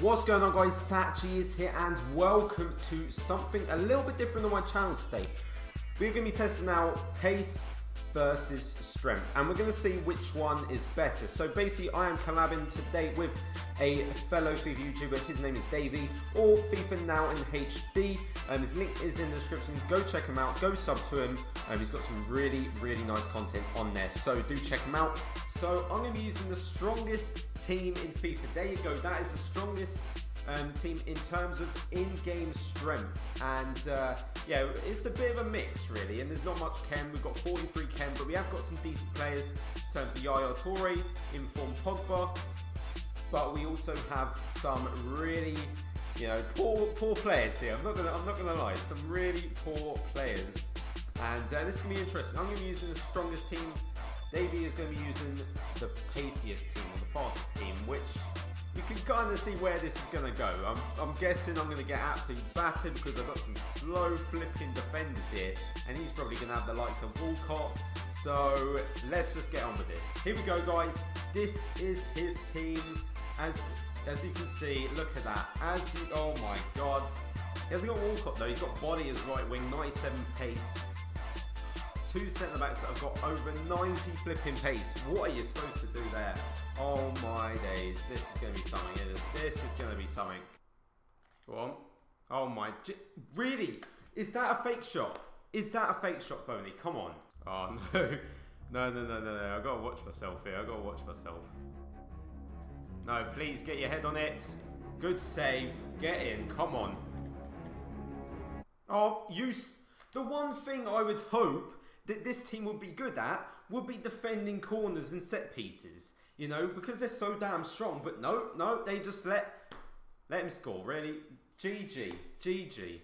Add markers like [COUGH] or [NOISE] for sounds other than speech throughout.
What's going on guys, Satchy is here and welcome to something a little bit different on my channel today. We're going to be testing out pace versus strength and we're going to see which one is better. So basically I am collabing today with a fellow FIFA YouTuber, his name is Davy, or FIFA Now in HD. Um, his link is in the description, go check him out, go sub to him. Um, he's got some really, really nice content on there, so do check him out. So I'm going to be using the strongest team in FIFA. There you go, that is the strongest um, team in terms of in-game strength. And uh, yeah, it's a bit of a mix really. And there's not much chem. We've got 43 chem, but we have got some decent players in terms of Yaya Toure, inform Pogba. But we also have some really, you know, poor poor players here. I'm not gonna I'm not gonna lie. Some really poor players. And uh, this is gonna be interesting. I'm gonna be using the strongest team. Davy is going to be using the paciest team or the fastest team, which you can kind of see where this is going to go. I'm, I'm guessing I'm going to get absolutely battered because I've got some slow flipping defenders here, and he's probably going to have the likes of Walcott. So let's just get on with this. Here we go, guys. This is his team. As as you can see, look at that. As you, oh my God, he hasn't got Walcott though. He's got Body as right wing, 97 pace two centre backs that have got over 90 flipping pace. What are you supposed to do there? Oh my days, this is going to be something. This is going to be something. Go on. Oh my, really? Is that a fake shot? Is that a fake shot, Bony? Come on. Oh [LAUGHS] no. No, no, no, no, no. i got to watch myself here. i got to watch myself. No, please get your head on it. Good save. Get in. Come on. Oh, use... The one thing I would hope that this team would be good at would be defending corners and set pieces. You know, because they're so damn strong. But no, no, they just let let him score. Really, GG, GG.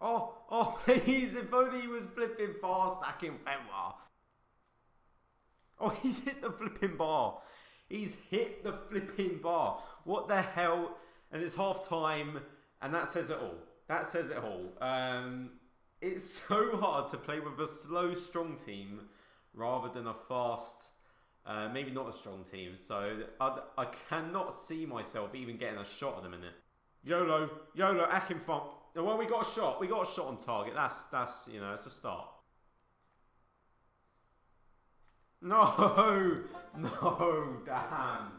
Oh, oh, [LAUGHS] please! If only he was flipping fast, stacking Fenwa. Oh, [LAUGHS] he's hit the flipping bar. He's hit the flipping bar. What the hell? And it's half time, and that says it all. That says it all. Um, it's so hard to play with a slow, strong team rather than a fast, uh, maybe not a strong team. So I, I cannot see myself even getting a shot at the minute. YOLO, YOLO, Akinfenwa. Well, we got a shot. We got a shot on target. That's, that's you know, it's a start. No, [LAUGHS] no, damn.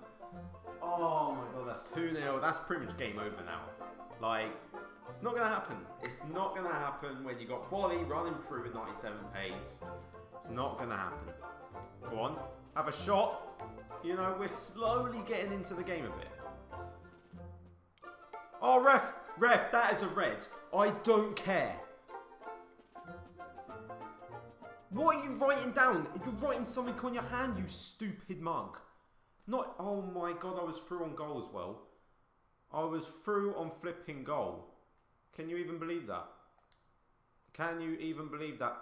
Oh my god, that's 2 0. That's pretty much game over now. Like, it's not going to happen. It's not going to happen when you got Wally running through with 97 pace. It's not going to happen. Go on. Have a shot. You know, we're slowly getting into the game a bit. Oh, ref. Ref, that is a red. I don't care. What are you writing down? You're writing something on your hand, you stupid mug. Not, oh my god, I was through on goal as well. I was through on flipping goal. Can you even believe that? Can you even believe that?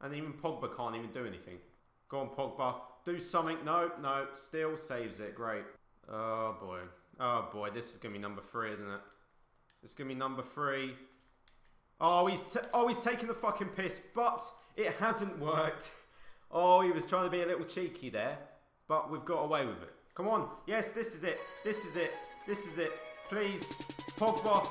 And even Pogba can't even do anything. Go on, Pogba. Do something. No, no. Still saves it. Great. Oh, boy. Oh, boy. This is going to be number three, isn't it? It's going to be number three. Oh, he's, oh, he's taking the fucking piss. But it hasn't worked. [LAUGHS] Oh, he was trying to be a little cheeky there. But we've got away with it. Come on. Yes, this is it. This is it. This is it. Please. Pogba.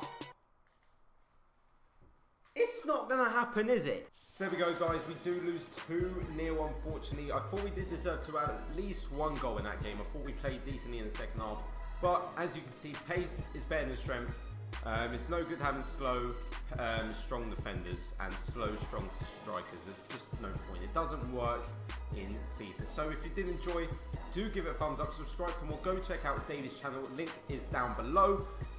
It's not going to happen, is it? So there we go, guys. We do lose 2-0, unfortunately. I thought we did deserve to add at least one goal in that game. I thought we played decently in the second half. But as you can see, pace is better than strength. Um, it's no good having slow, um, strong defenders and slow, strong strikers. There's just no point. It doesn't work in FIFA. So if you did enjoy, do give it a thumbs up, subscribe for more. Go check out David's channel. Link is down below.